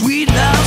sweet love.